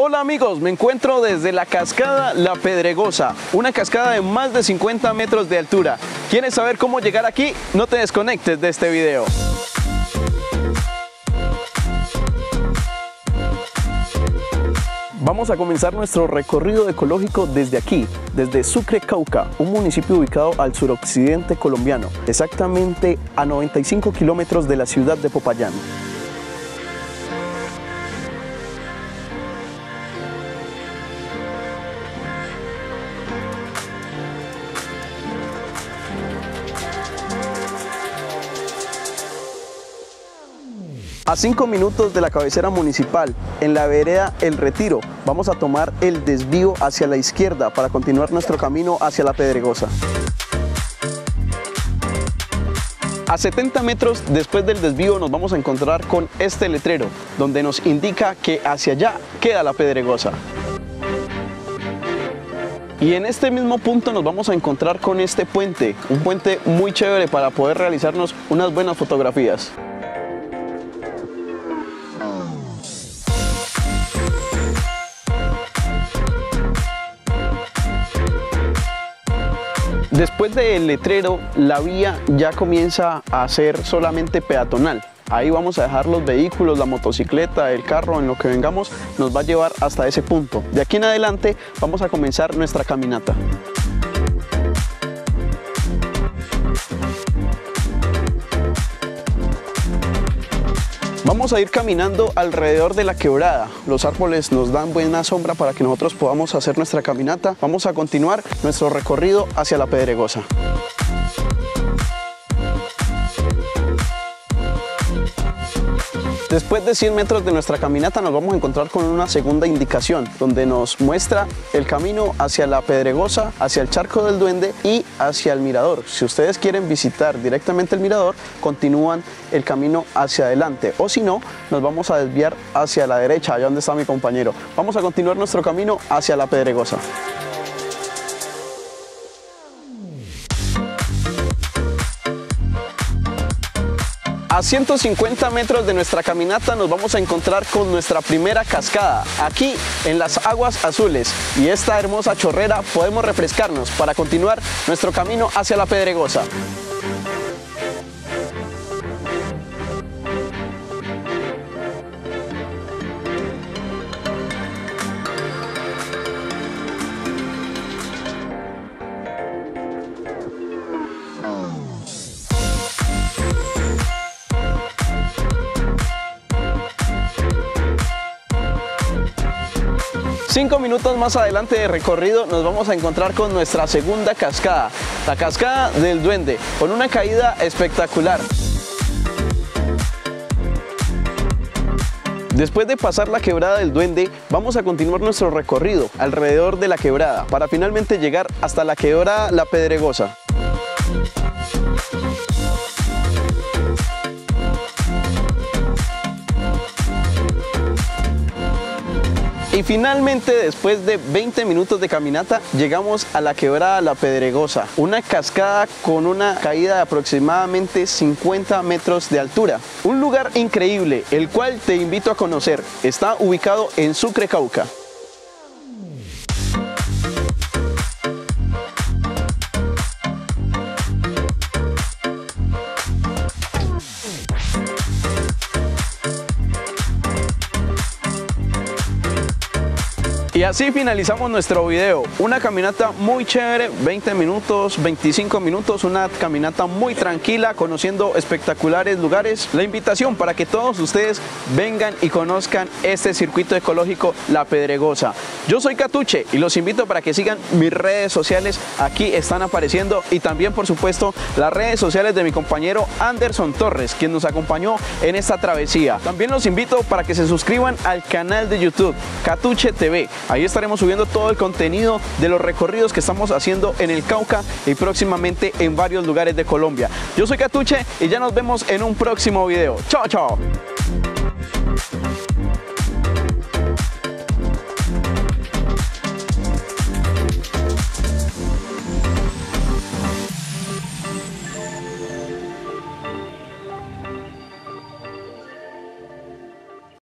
Hola amigos, me encuentro desde la cascada La Pedregosa, una cascada de más de 50 metros de altura. ¿Quieres saber cómo llegar aquí? No te desconectes de este video. Vamos a comenzar nuestro recorrido ecológico desde aquí, desde Sucre, Cauca, un municipio ubicado al suroccidente colombiano, exactamente a 95 kilómetros de la ciudad de Popayán. A 5 minutos de la cabecera municipal, en la vereda El Retiro, vamos a tomar el desvío hacia la izquierda para continuar nuestro camino hacia la Pedregosa. A 70 metros después del desvío nos vamos a encontrar con este letrero, donde nos indica que hacia allá queda la Pedregosa. Y en este mismo punto nos vamos a encontrar con este puente, un puente muy chévere para poder realizarnos unas buenas fotografías. Después del letrero, la vía ya comienza a ser solamente peatonal. Ahí vamos a dejar los vehículos, la motocicleta, el carro, en lo que vengamos, nos va a llevar hasta ese punto. De aquí en adelante vamos a comenzar nuestra caminata. Vamos a ir caminando alrededor de la quebrada. Los árboles nos dan buena sombra para que nosotros podamos hacer nuestra caminata. Vamos a continuar nuestro recorrido hacia la Pedregosa. Después de 100 metros de nuestra caminata nos vamos a encontrar con una segunda indicación donde nos muestra el camino hacia la Pedregosa, hacia el Charco del Duende y hacia el Mirador. Si ustedes quieren visitar directamente el Mirador, continúan el camino hacia adelante o si no, nos vamos a desviar hacia la derecha, allá donde está mi compañero. Vamos a continuar nuestro camino hacia la Pedregosa. A 150 metros de nuestra caminata nos vamos a encontrar con nuestra primera cascada, aquí en las aguas azules. Y esta hermosa chorrera podemos refrescarnos para continuar nuestro camino hacia la Pedregosa. Cinco minutos más adelante de recorrido nos vamos a encontrar con nuestra segunda cascada, la cascada del Duende, con una caída espectacular. Después de pasar la quebrada del Duende, vamos a continuar nuestro recorrido alrededor de la quebrada para finalmente llegar hasta la quebrada La Pedregosa. Y finalmente, después de 20 minutos de caminata, llegamos a la quebrada La Pedregosa, una cascada con una caída de aproximadamente 50 metros de altura. Un lugar increíble, el cual te invito a conocer. Está ubicado en Sucre, Cauca. Y así finalizamos nuestro video. Una caminata muy chévere, 20 minutos, 25 minutos, una caminata muy tranquila, conociendo espectaculares lugares. La invitación para que todos ustedes vengan y conozcan este circuito ecológico La Pedregosa. Yo soy Catuche y los invito para que sigan mis redes sociales. Aquí están apareciendo y también, por supuesto, las redes sociales de mi compañero Anderson Torres, quien nos acompañó en esta travesía. También los invito para que se suscriban al canal de YouTube Catuche TV. Ahí estaremos subiendo todo el contenido de los recorridos que estamos haciendo en el Cauca y próximamente en varios lugares de Colombia. Yo soy Catuche y ya nos vemos en un próximo video. Chao, chao.